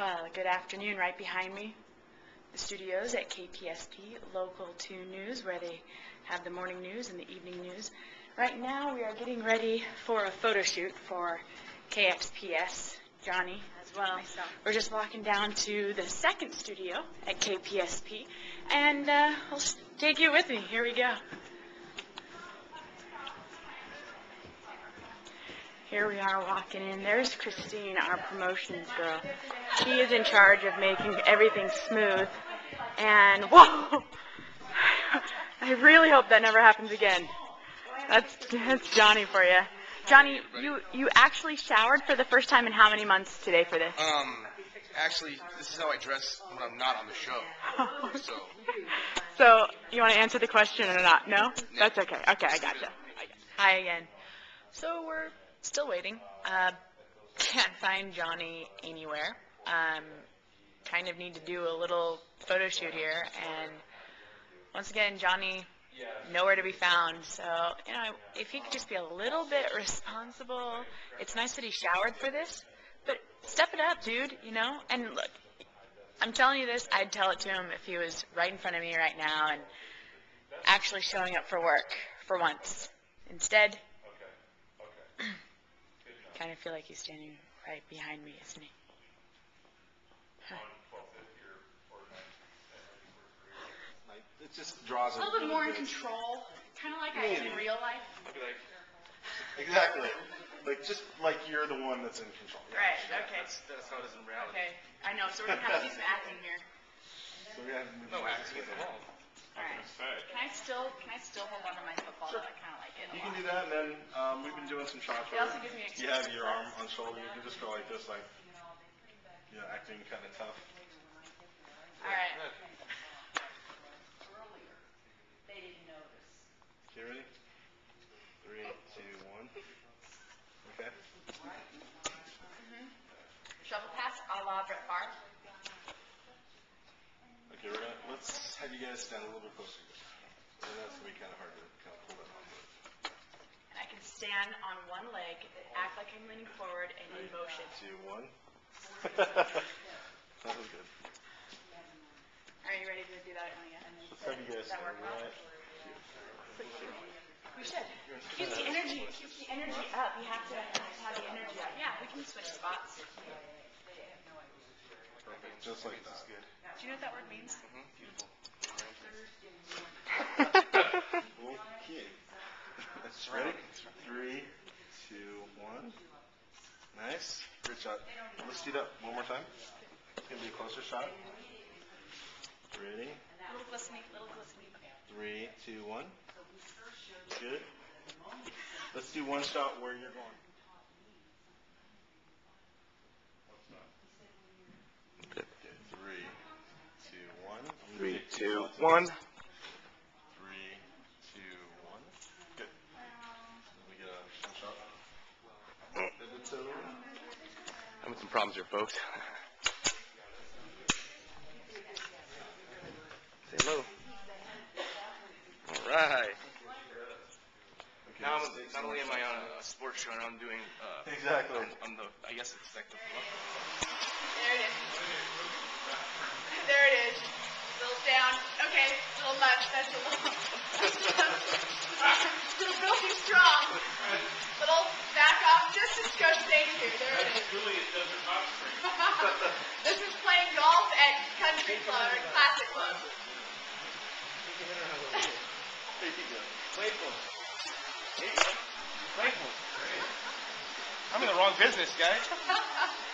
Well, good afternoon. Right behind me, the studios at KPSP, local 2 news, where they have the morning news and the evening news. Right now, we are getting ready for a photo shoot for KXPS, Johnny as well. We're just walking down to the second studio at KPSP, and uh, I'll take you with me. Here we go. Here we are walking in. There's Christine, our promotions girl. She is in charge of making everything smooth. And whoa! I really hope that never happens again. That's that's Johnny for you. Johnny, you you actually showered for the first time in how many months today for this? Um, actually, this is how I dress when I'm not on the show. So, So you want to answer the question or not? No? That's okay. Okay, I gotcha. Hi again. So we're still waiting. Uh, can't find Johnny anywhere. Um, kind of need to do a little photo shoot here, and once again, Johnny nowhere to be found. So you know, if he could just be a little bit responsible. It's nice that he showered for this, but step it up, dude. You know, and look. I'm telling you this, I'd tell it to him if he was right in front of me right now and actually showing up for work for once. Instead, kind of feel like he's standing right behind me, isn't he? Huh. It just draws A little bit more in control, kind of like I am in real life. Exactly. Like just like you're the one that's in control. Right, okay. that's, that's how it is in reality. Okay, I know, so we're gonna have to do some acting here. So we have to move No on. acting involved. Alright. Can I still, can I still hold on to my football? I kinda like it a You can lot. do that, and then um, we've been doing some shots It where also gives me you have your arm on shoulder. You can just go like this, like you know, acting kind of tough. Alright. Earlier, they didn't notice. Okay, ready? Three, two, one. Okay. Shovel pass a la Brett Favre. Okay, we're gonna let's have you guys stand a little bit closer. And that's gonna be kind of hard to kind of pull that off. And I can stand on one leg, act like I'm leaning forward, and in motion. Two, one. that was good. Are you ready to do that again? Let's have you guys Does that work well? right. We should. Keeps the energy, keeps the energy up. You have to have the energy up. Yeah, we can switch spots. Perfect. Just like that. Good. Do you know what that word means? Mm-hmm. Okay. Ready? Three, two, one. Nice. Good shot. Let's speed up one more time. It's gonna be a closer shot. Ready? Little glistening, little glistening. Three, two, one. Good. Let's do one shot where you're going. Good. Three, two, one. Three, two, one. Three, two, one. Good. Let me get a shot. To- Having some problems here, folks. Say hello. All right. Now, I'm, not only am I on a, sports show, now I'm doing. Uh, Exactly. On, on the, I guess it's like the. There it is. There it is. Little down. Okay, a little much. That's a little. little filthy strong. Little back off just a skosh. Thank you. There it is. this is playing golf at country club or classic club. Playful. Playful. I'm in the wrong business, guys.